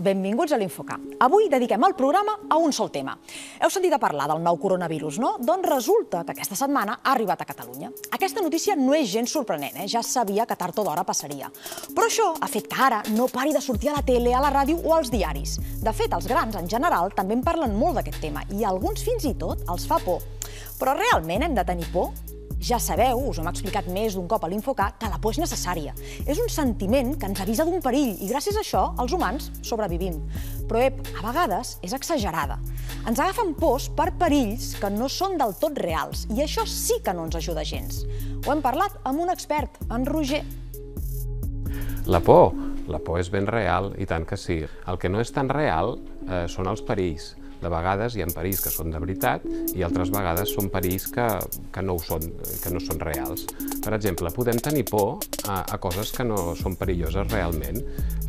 benvinguts a l'Infoca. Avui dediquem el programa a un sol tema. Heu sentit a parlar del nou coronavirus, no? Doncs resulta que aquesta setmana ha arribat a Catalunya. Aquesta notícia no és gens sorprenent, eh? ja sabia que tard o d'hora passaria. Però això ha fet que ara no pari de sortir a la tele, a la ràdio o als diaris. De fet, els grans, en general, també en parlen molt d'aquest tema i alguns fins i tot els fa por. Però realment hem de tenir por? Ja sabeu, us ho hem explicat més d'un cop a l'Infocar, que la por és necessària. És un sentiment que ens avisa d'un perill i gràcies a això els humans sobrevivim. Però, ep, a vegades és exagerada. Ens agafen pors per perills que no són del tot reals i això sí que no ens ajuda gens. Ho hem parlat amb un expert, en Roger. La por, la por és ben real, i tant que sí. El que no és tan real eh, són els perills de vegades hi ha perills que són de veritat i altres vegades són perills que, que, no, ho són, que no són reals. Per exemple, podem tenir por a, a coses que no són perilloses realment.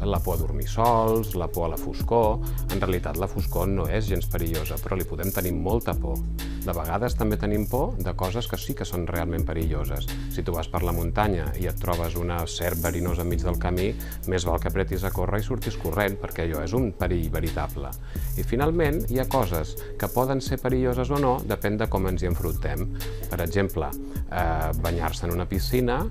La por a dormir sols, la por a la foscor... En realitat la foscor no és gens perillosa, però li podem tenir molta por. De vegades també tenim por de coses que sí que són realment perilloses. Si tu vas per la muntanya i et trobes una serp verinosa enmig del camí, més val que apretis a córrer i surtis corrent, perquè allò és un perill veritable. I finalment hi ha coses que poden ser perilloses o no, depèn de com ens hi enfrontem. Per exemple, eh, banyar-se en una piscina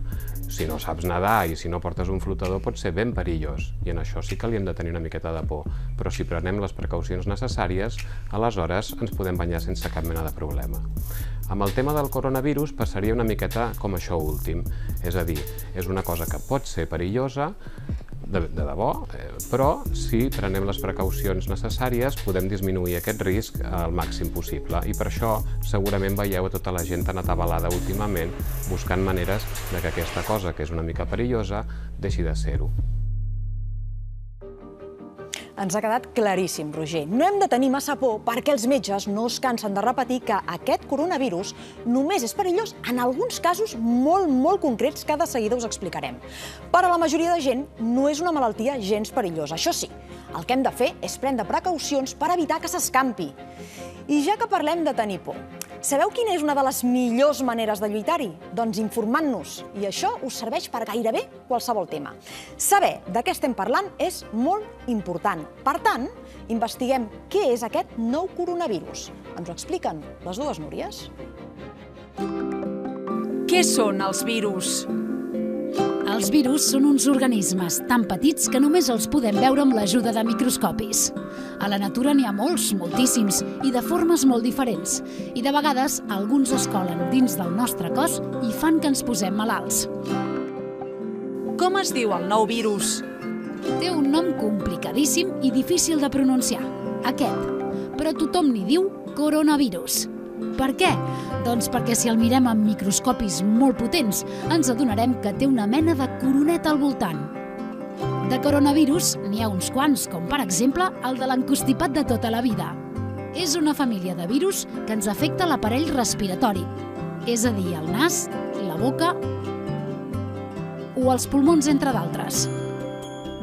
si no saps nedar i si no portes un flotador pot ser ben perillós. I en això sí que li hem de tenir una miqueta de por, però si prenem les precaucions necessàries, aleshores ens podem banyar sense cap mena de problema. Amb el tema del coronavirus passaria una miqueta com això últim, és a dir, és una cosa que pot ser perillosa, de, de debò, eh, però si prenem les precaucions necessàries podem disminuir aquest risc al màxim possible i per això segurament veieu a tota la gent tan atabalada últimament buscant maneres de que aquesta cosa que és una mica perillosa deixi de ser-ho. Ens ha quedat claríssim, Roger. No hem de tenir massa por perquè els metges no es cansen de repetir que aquest coronavirus només és perillós en alguns casos molt, molt concrets que de seguida us explicarem. Per a la majoria de gent no és una malaltia gens perillosa. Això sí, el que hem de fer és prendre precaucions per evitar que s'escampi. I ja que parlem de tenir por, sabeu quina és una de les millors maneres de lluitar-hi? Doncs informant-nos. I això us serveix per gairebé qualsevol tema. Saber de què estem parlant és molt important. Per tant, investiguem què és aquest nou coronavirus. Ens ho expliquen les dues Núries. Què són els virus? Els virus són uns organismes tan petits que només els podem veure amb l'ajuda de microscopis. A la natura n'hi ha molts, moltíssims, i de formes molt diferents. I de vegades alguns es colen dins del nostre cos i fan que ens posem malalts. Com es diu el nou virus? Té un nom complicadíssim i difícil de pronunciar, aquest. Però tothom n'hi diu coronavirus. Per què? Doncs perquè si el mirem amb microscopis molt potents, ens adonarem que té una mena de coroneta al voltant. De coronavirus n'hi ha uns quants, com per exemple el de l'encostipat de tota la vida. És una família de virus que ens afecta l'aparell respiratori, és a dir, el nas, la boca o els pulmons, entre d'altres.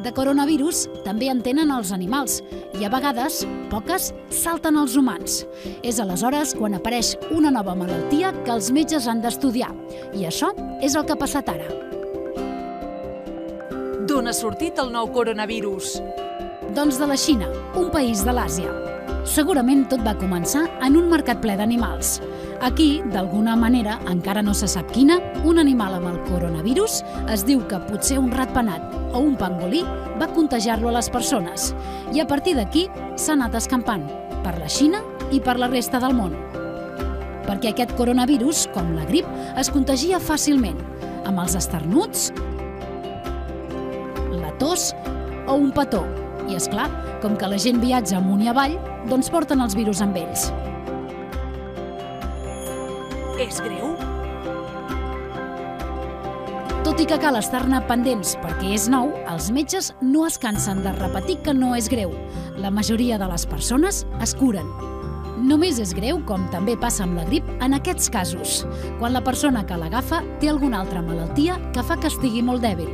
De coronavirus també en tenen els animals i a vegades, poques, salten els humans. És aleshores quan apareix una nova malaltia que els metges han d'estudiar. I això és el que ha passat ara. D'on ha sortit el nou coronavirus? Doncs de la Xina, un país de l'Àsia. Segurament tot va començar en un mercat ple d'animals. Aquí, d'alguna manera, encara no se sap quina, un animal amb el coronavirus es diu que potser un ratpenat o un pangolí va contagiar-lo a les persones i a partir d'aquí s'ha anat escampant per la Xina i per la resta del món. Perquè aquest coronavirus, com la grip, es contagia fàcilment amb els esternuts, tos o un petó. I, és clar, com que la gent viatja amunt i avall, doncs porten els virus amb ells. És greu? Tot i que cal estar-ne pendents perquè és nou, els metges no es cansen de repetir que no és greu. La majoria de les persones es curen. Només és greu, com també passa amb la grip, en aquests casos, quan la persona que l'agafa té alguna altra malaltia que fa que estigui molt dèbil.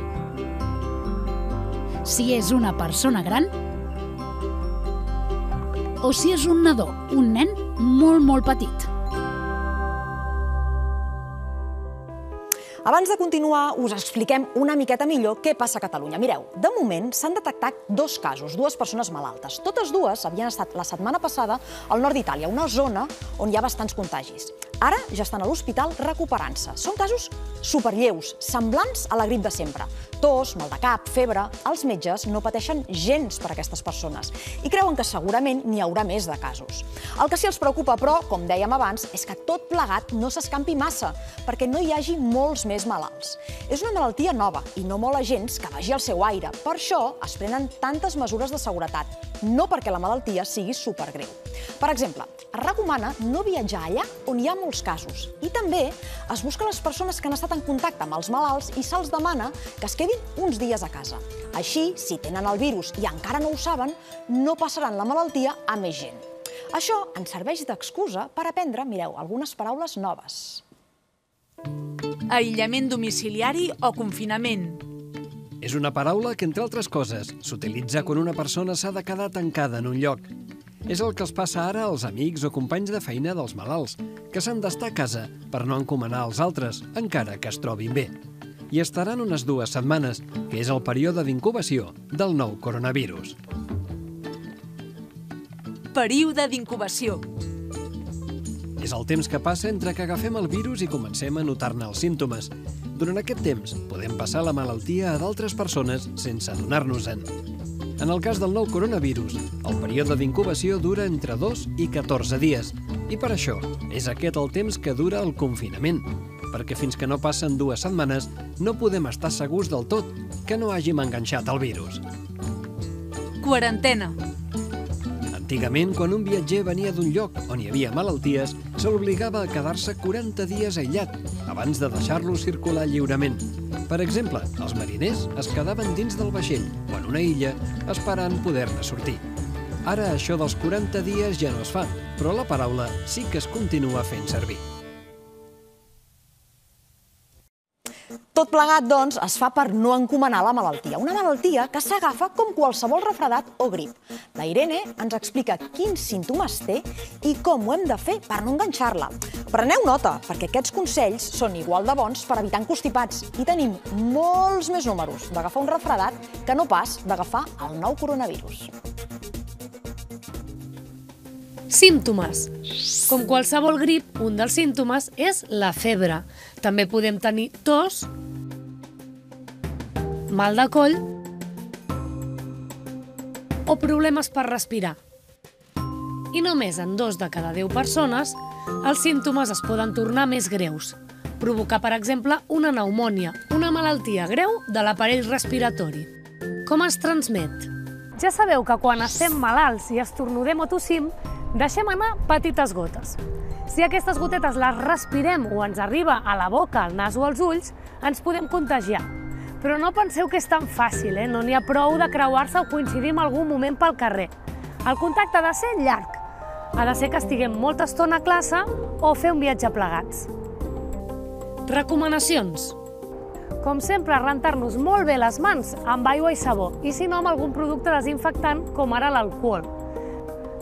Si és una persona gran, o si és un nadó, un nen molt, molt petit. Abans de continuar, us expliquem una miqueta millor què passa a Catalunya. Mireu, de moment s'han detectat dos casos, dues persones malaltes. Totes dues havien estat la setmana passada al nord d'Itàlia, una zona on hi ha bastants contagis. Ara ja estan a l'hospital recuperant-se. Són casos superlleus, semblants a la grip de sempre. Tos, mal de cap, febre... Els metges no pateixen gens per aquestes persones i creuen que segurament n'hi haurà més de casos. El que sí els preocupa, però, com dèiem abans, és que tot plegat no s'escampi massa, perquè no hi hagi molts més malalts. És una malaltia nova i no mola gens que vagi al seu aire. Per això es prenen tantes mesures de seguretat, no perquè la malaltia sigui supergreu. Per exemple, es recomana no viatjar allà on hi ha molts casos. I també es busca les persones que han estat en contacte amb els malalts i se'ls demana que es quedin uns dies a casa. Així, si tenen el virus i encara no ho saben, no passaran la malaltia a més gent. Això ens serveix d'excusa per aprendre, mireu, algunes paraules noves. Aïllament domiciliari o confinament. És una paraula que, entre altres coses, s'utilitza quan una persona s'ha de quedar tancada en un lloc. És el que els passa ara als amics o companys de feina dels malalts, que s'han d'estar a casa per no encomanar als altres, encara que es trobin bé. I estaran unes dues setmanes, que és el període d'incubació del nou coronavirus. Període d'incubació. És el temps que passa entre que agafem el virus i comencem a notar-ne els símptomes. Durant aquest temps, podem passar la malaltia a d'altres persones sense adonar-nos-en. En el cas del nou coronavirus, el període d'incubació dura entre 2 i 14 dies, i per això és aquest el temps que dura el confinament, perquè fins que no passen dues setmanes no podem estar segurs del tot que no hàgim enganxat el virus. Quarantena. Antigament, quan un viatger venia d'un lloc on hi havia malalties, se l'obligava a quedar-se 40 dies aïllat abans de deixar-lo circular lliurement. Per exemple, els mariners es quedaven dins del vaixell o en una illa esperant poder-ne sortir. Ara això dels 40 dies ja no es fa, però la paraula sí que es continua fent servir. Tot plegat, doncs, es fa per no encomanar la malaltia. Una malaltia que s'agafa com qualsevol refredat o grip. La Irene ens explica quins símptomes té i com ho hem de fer per no enganxar-la. Preneu nota, perquè aquests consells són igual de bons per evitar encostipats i tenim molts més números d'agafar un refredat que no pas d'agafar el nou coronavirus. Símptomes. Com qualsevol grip, un dels símptomes és la febre. També podem tenir tos, mal de coll o problemes per respirar. I només en dos de cada 10 persones els símptomes es poden tornar més greus, provocar, per exemple, una pneumònia, una malaltia greu de l'aparell respiratori. Com es transmet? Ja sabeu que quan estem malalts i estornudem o tossim, deixem anar petites gotes. Si aquestes gotetes les respirem o ens arriba a la boca, al nas o als ulls, ens podem contagiar. Però no penseu que és tan fàcil, eh? no n'hi ha prou de creuar-se o coincidir en algun moment pel carrer. El contacte ha de ser llarg. Ha de ser que estiguem molta estona a classe o fer un viatge plegats. Recomanacions. Com sempre, rentar-nos molt bé les mans amb aigua i sabó, i si no amb algun producte desinfectant, com ara l'alcohol.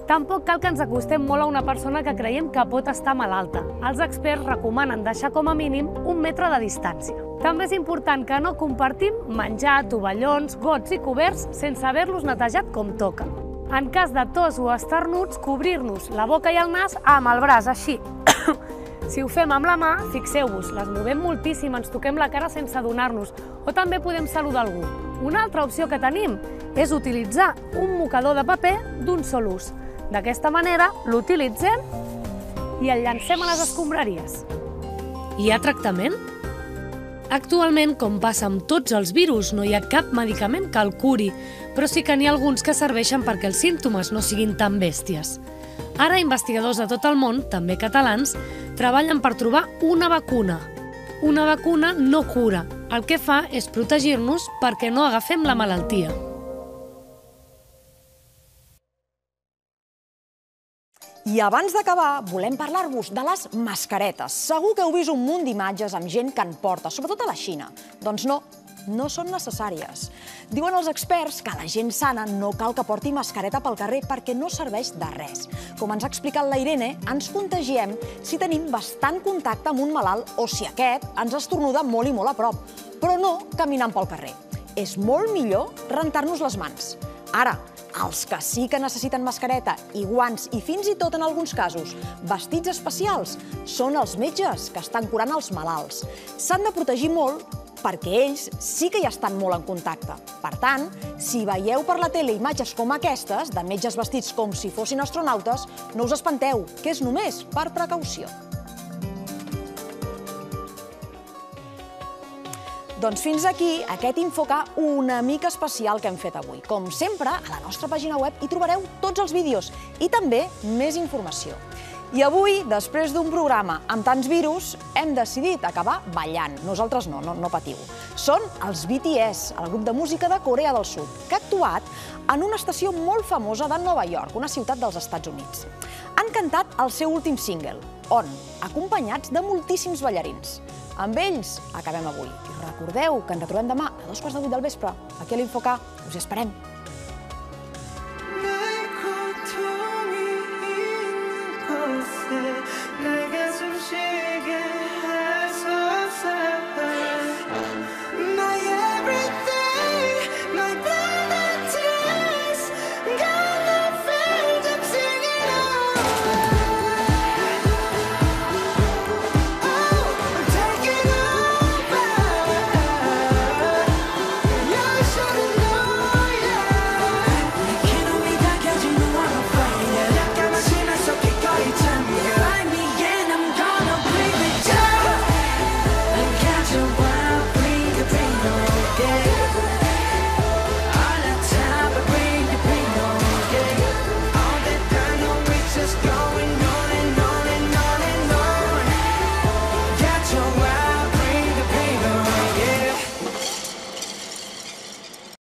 Tampoc cal que ens acostem molt a una persona que creiem que pot estar malalta. Els experts recomanen deixar com a mínim un metre de distància. També és important que no compartim menjar, tovallons, gots i coberts sense haver-los netejat com toca. En cas de tos o esternuts, cobrir-nos la boca i el nas amb el braç, així. Si ho fem amb la mà, fixeu-vos, les movem moltíssim, ens toquem la cara sense adonar-nos, o també podem saludar algú. Una altra opció que tenim és utilitzar un mocador de paper d'un sol ús. D'aquesta manera, l'utilitzem i el llancem a les escombraries. Hi ha tractament? Actualment, com passa amb tots els virus, no hi ha cap medicament que el curi, però sí que n'hi ha alguns que serveixen perquè els símptomes no siguin tan bèsties. Ara, investigadors de tot el món, també catalans, treballen per trobar una vacuna. Una vacuna no cura. El que fa és protegir-nos perquè no agafem la malaltia. I abans d'acabar, volem parlar-vos de les mascaretes. Segur que heu vist un munt d'imatges amb gent que en porta, sobretot a la Xina. Doncs no, no són necessàries. Diuen els experts que la gent sana no cal que porti mascareta pel carrer perquè no serveix de res. Com ens ha explicat la Irene, ens contagiem si tenim bastant contacte amb un malalt o si aquest ens estornuda molt i molt a prop, però no caminant pel carrer. És molt millor rentar-nos les mans. Ara, els que sí que necessiten mascareta i guants i fins i tot en alguns casos vestits especials són els metges que estan curant els malalts. S'han de protegir molt perquè ells sí que hi estan molt en contacte. Per tant, si veieu per la tele imatges com aquestes, de metges vestits com si fossin astronautes, no us espanteu, que és només per precaució. Doncs fins aquí aquest Infocà una mica especial que hem fet avui. Com sempre, a la nostra pàgina web hi trobareu tots els vídeos i també més informació. I avui, després d'un programa amb tants virus, hem decidit acabar ballant. Nosaltres no, no, no patiu. Són els BTS, el grup de música de Corea del Sud, que ha actuat en una estació molt famosa de Nova York, una ciutat dels Estats Units. Han cantat el seu últim single, On, acompanyats de moltíssims ballarins. Amb ells acabem avui. Recordeu que ens retrobem demà a dos quarts de vuit del vespre, aquí a l'Infocà. Us esperem.